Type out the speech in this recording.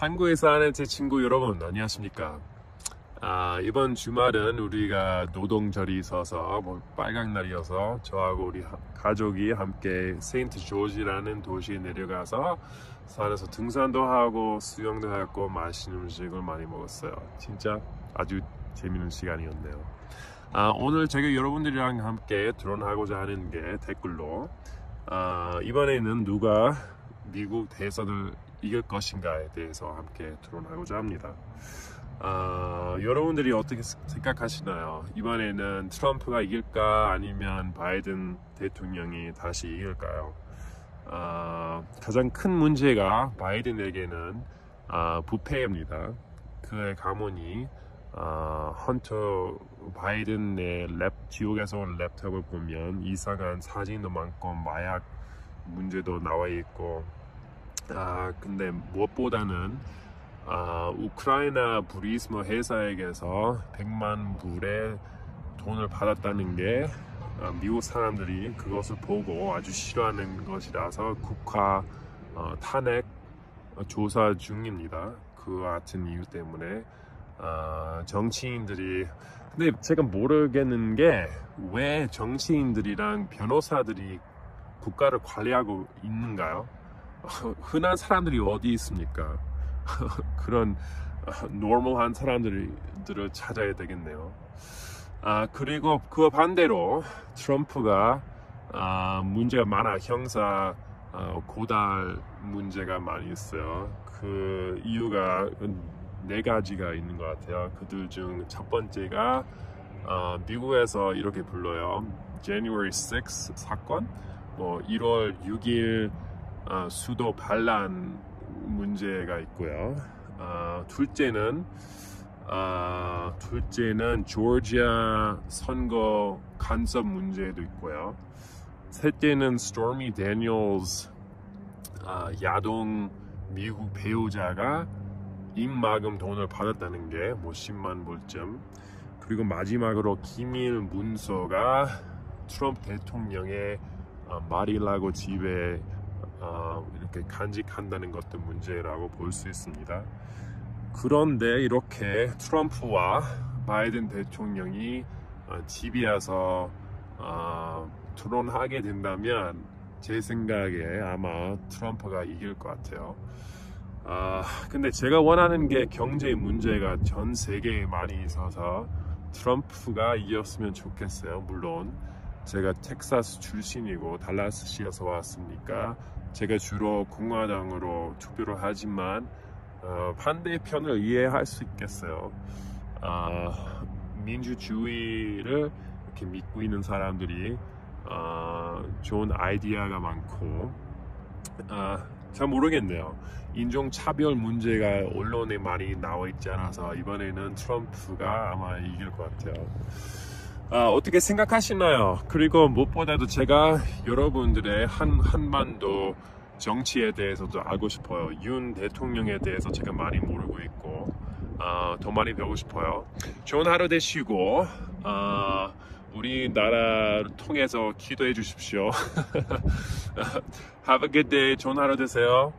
한국에 사는 제 친구 여러분 안녕하십니까? 아, 이번 주말은 우리가 노동절이 있어서 뭐 빨강 날이어서 저하고 우리 하- 가족이 함께 세인트 조지라는 도시에 내려가서 산에서 등산도 하고 수영도 하고 맛있는 음식을 많이 먹었어요. 진짜 아주 재밌는 시간이었네요. 아, 오늘 제가 여러분들이랑 함께 드론하고자 하는 게 댓글로 아, 이번에는 누가 미국 대선을 이길 것인가에 대해서 함께 토론하고자 합니다. 아, 여러분들이 어떻게 스- 생각하시나요? 이번에는 트럼프가 이길까 아니면 바이든 대통령이 다시 이길까요? 아, 가장 큰 문제가 바이든에게는 아, 부패입니다. 그의 가문이 아, 헌터 바이든의 lap 지옥에서 온 laptop을 보면 이상한 사진도 많고 마약 문제도 나와 있고 아 근데 무엇보다는 아, 우크라이나 브리스모 회사에게서 100만 불의 돈을 받았다는 게 아, 미국 사람들이 그것을 보고 아주 싫어하는 것이라서 국가 어, 탄핵 어, 조사 중입니다. 그 같은 이유 때문에 아, 정치인들이 근데 제가 모르겠는 게 왜 정치인들이랑 변호사들이 국가를 관리하고 있는가요? 흔한 사람들이 어디 있습니까? 그런 normal한 사람들을 찾아야 되겠네요. 아 그리고 그 반대로 트럼프가 아, 문제가 많아 형사 어, 고발 문제가 많이 있어요. 그 이유가 네 가지가 있는 것 같아요. 그들 중 첫 번째가 어, 미국에서 이렇게 불러요. January 6 사건, 뭐 1월 6일 어, 수도 반란 문제가 있고요. 어, 둘째는 어, 둘째는 조지아 선거 간섭 문제도 있고요. 셋째는 스토미 데니얼스 아, 야동 미국 배우자가 입막음 돈을 받았다는 게 뭐 10만 불쯤 그리고 마지막으로 기밀 문서가 트럼프 대통령의 어, 마리라고 집에 어, 이렇게 간직한다는 것도 문제라고 볼 수 있습니다. 그런데 이렇게 트럼프와 바이든 대통령이 어, 집이어서 어, 토론하게 된다면 제 생각에 아마 트럼프가 이길 것 같아요. 아, 근데 제가 원하는 게 경제 문제가 전 세계에 많이 있어서 트럼프가 이겼으면 좋겠어요. 물론 제가 텍사스 출신이고 달라스시에서 왔으니까 제가 주로 공화당으로 투표를 하지만 어, 반대편을 이해할 수 있겠어요. 아, 민주주의를 이렇게 믿고 있는 사람들이 어, 좋은 아이디어가 많고 아, 잘 모르겠네요. 인종차별 문제가 언론에 많이 나와 있지 않아서 이번에는 트럼프가 아마 이길 것 같아요. 아, 어떻게 생각하시나요? 그리고 무엇보다도 제가 여러분들의 한, 한반도 정치에 대해서도 알고 싶어요. 윤 대통령에 대해서 제가 많이 모르고 있고, 아, 더 많이 배우고 싶어요. 좋은 하루 되시고, 아, 우리나라를 통해서 기도해 주십시오. Have a good day. 좋은 하루 되세요.